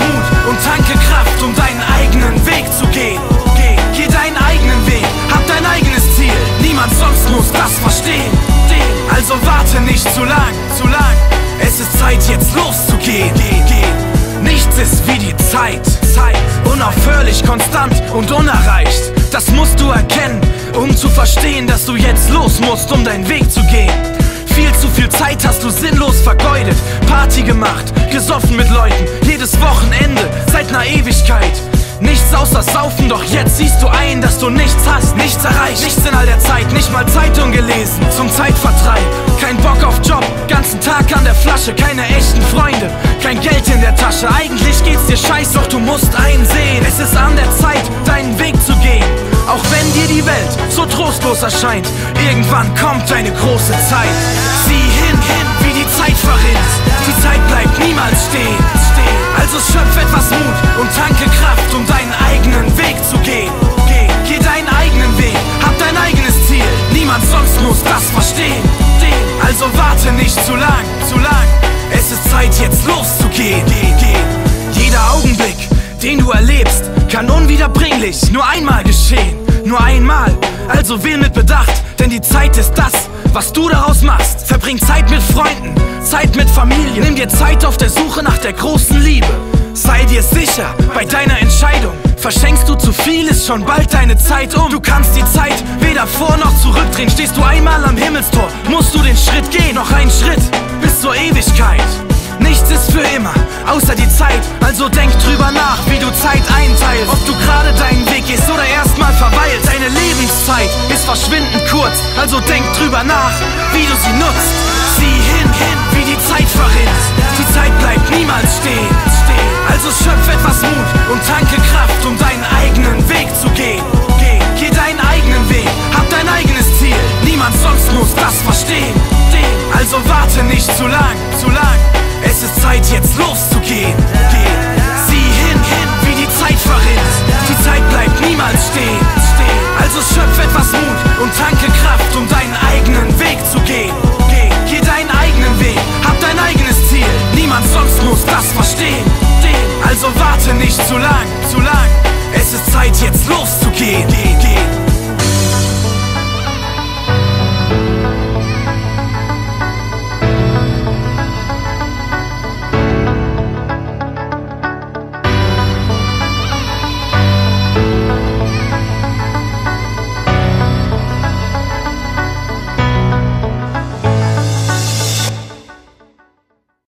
Mut und tanke Kraft, um deinen eigenen Weg zu gehen. Geh, geh deinen eigenen Weg, hab dein eigenes Ziel. Niemand sonst muss das verstehen. Also warte nicht zu lang, zu lang. Es ist Zeit, jetzt loszugehen. Geh, geh. Nichts ist wie die Zeit. Zeit. Unaufhörlich, konstant und unerreicht. Das musst du erkennen, um zu verstehen, dass du jetzt los musst, um deinen Weg zu gehen. Viel zu viel Zeit hast du sinnlos vergeudet, Party gemacht, gesoffen mit Leuten, jedes Wochenende seit ner Ewigkeit. Nichts außer Saufen, doch jetzt siehst du ein, dass du nichts hast, nichts erreicht, nichts in all der Zeit, nicht mal Zeitung gelesen, zum Zeitvertreib. Kein Bock auf Job, ganzen Tag an der Flasche, keine echten Freunde, kein Geld in der Tasche. Eigentlich geht's dir scheiß, doch du musst einsehen, es ist an der Zeit, deinen Weg zu gehen. Auch wenn dir die Welt so trostlos erscheint, irgendwann kommt deine große Zeit. Sieh hin, hin, wie die Zeit verrinnt, Also warte nicht zu lang, zu lang. Es ist Zeit, jetzt loszugehen. Geh, geh. Jeder Augenblick, den du erlebst, kann unwiederbringlich nur einmal geschehen. Nur einmal, also wähl mit Bedacht, denn die Zeit ist das, was du daraus machst. Verbring Zeit mit Freunden, Zeit mit Familie. Nimm dir Zeit auf der Suche nach der großen Liebe. Sei dir sicher bei deiner. Verschenkst du zu viel, ist schon bald deine Zeit um. Du kannst die Zeit weder vor noch zurückdrehen. Stehst du einmal am Himmelstor, musst du den Schritt gehen. Noch einen Schritt bis zur Ewigkeit. Nichts ist für immer, außer die Zeit. Also denk drüber nach, wie du Zeit einteilst. Ob du gerade deinen Weg gehst oder erstmal verweilst. Deine Lebenszeit ist verschwindend kurz. Also denk drüber nach, wie du sie nutzt. Sieh hin, hin, wie die Zeit verrinnt. Die Zeit bleibt niemals stehen. Also schöpf Warte nicht zu lang, zu lang. Es ist Zeit, jetzt loszugehen. Gehen.